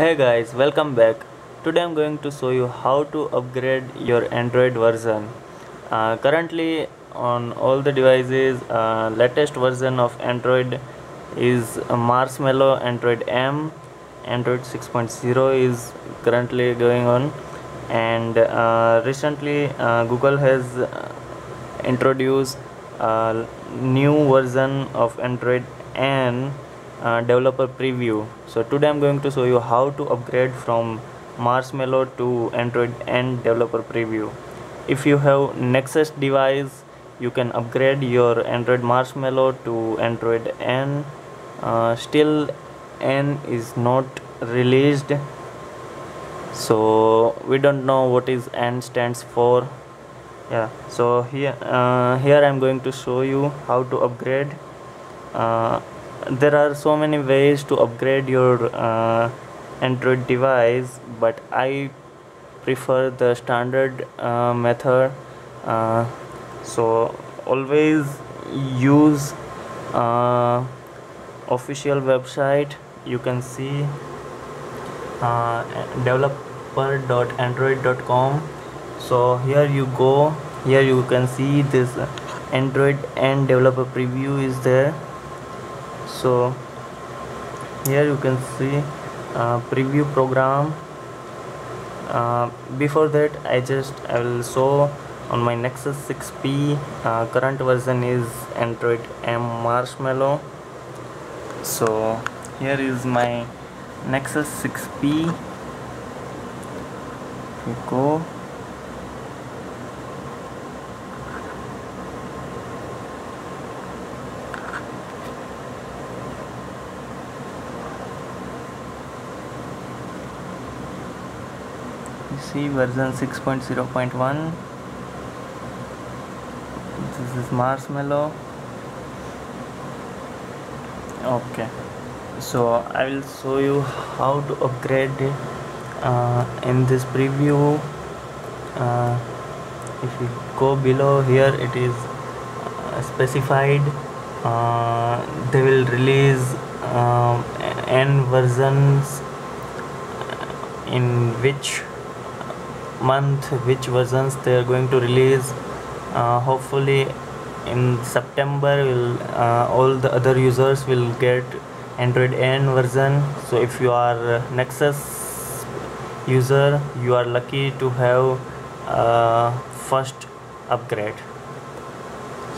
hey guys welcome back. Today i'm going to show you how to upgrade your android version. Uh, currently on all the devices uh, latest version of android is marshmallow android m android 6.0 is currently going on. And uh, recently uh, google has introduced a new version of android n uh, developer preview. So today i'm going to show you how to upgrade from marshmallow to android n developer preview. If you have nexus device you can upgrade your android marshmallow to android n. Uh, still n is not released. So we don't know what is n stands for. Yeah so here uh, here i'm going to show you how to upgrade. Uh, there are so many ways to upgrade your uh, android device but i prefer the standard uh, method uh, so always use uh, official website. You can see uh, developer.android.com so here you go. Here you can see this android n developer preview is there so here you can see uh, preview program. Uh, before that I just I will show on my Nexus 6p uh, current version is Android M Marshmallow. So here is my Nexus 6p go you see version 6.0.1 this is marshmallow. Okay. So i will show you how to upgrade uh, in this preview. Uh, if you go below here it is uh, specified. Uh, they will release um, n versions in which month which versions they are going to release uh, hopefully in September will uh, all the other users will get Android N version. So if you are Nexus user you are lucky to have uh, first upgrade.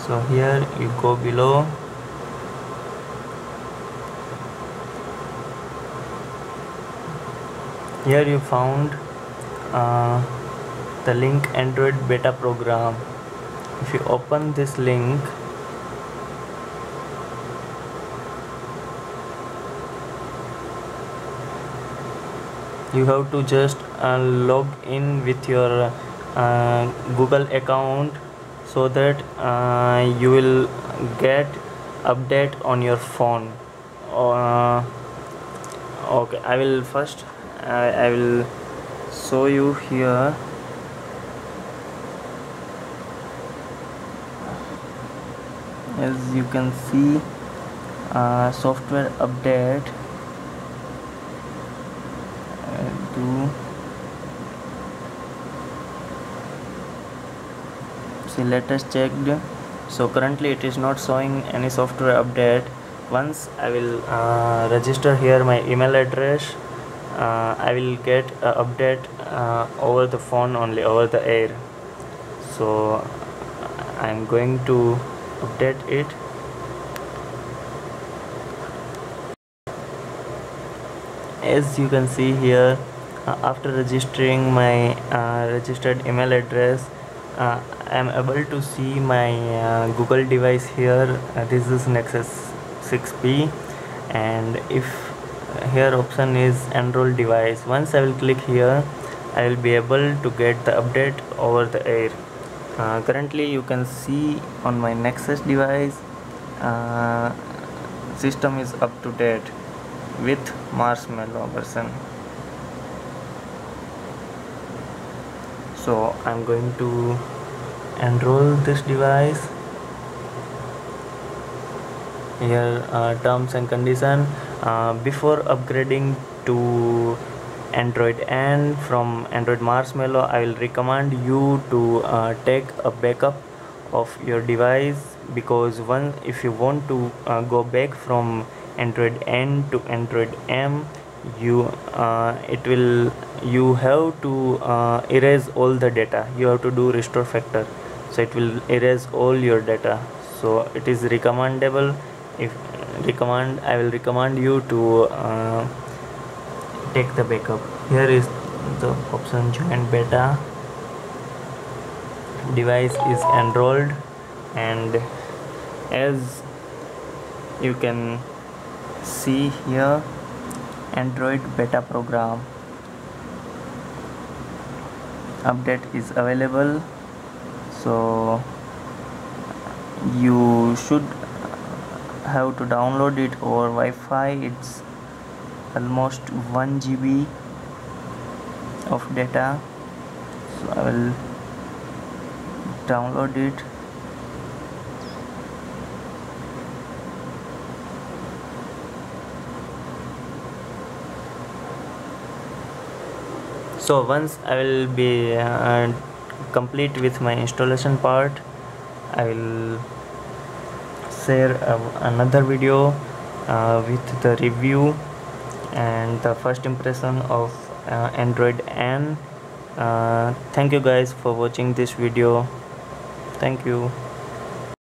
So here you go below. Here you found uh, the link android beta program. If you open this link you have to just uh, log in with your uh, google account so that uh, you will get update on your phone. Uh, okay i will first I will show you here as you can see uh, software update. Do see latest checked so currently it is not showing any software update. Once I will uh, register here my email address uh, I will get update uh, over the phone only over the air. So I'm going to update it. As you can see here uh, after registering my uh, registered email address uh, I am able to see my uh, Google device here. This is Nexus 6p and if here option is enroll device. Once I will click here I will be able to get the update over the air. Uh, currently you can see on my Nexus device uh, system is up to date with marshmallow version. So I'm going to enroll this device. Here uh, terms and condition uh, before upgrading to android n from android marshmallow i will recommend you to uh, take a backup of your device because one if you want to uh, go back from android n to android m you uh, it will you have to uh, erase all the data. You have to do restore factor. So it will erase all your data. So it is recommendable if recommend i will recommend you to uh, take the backup. Here is the option join beta. Device is enrolled and as you can see here android beta program. Update is available so you should have to download it over Wi-Fi. It's almost 1 GB of data. So I will download it. So once I will be uh, complete with my installation part I will share uh, another video uh, with the review and the first impression of uh, Android N. Thank you guys for watching this video. Thank you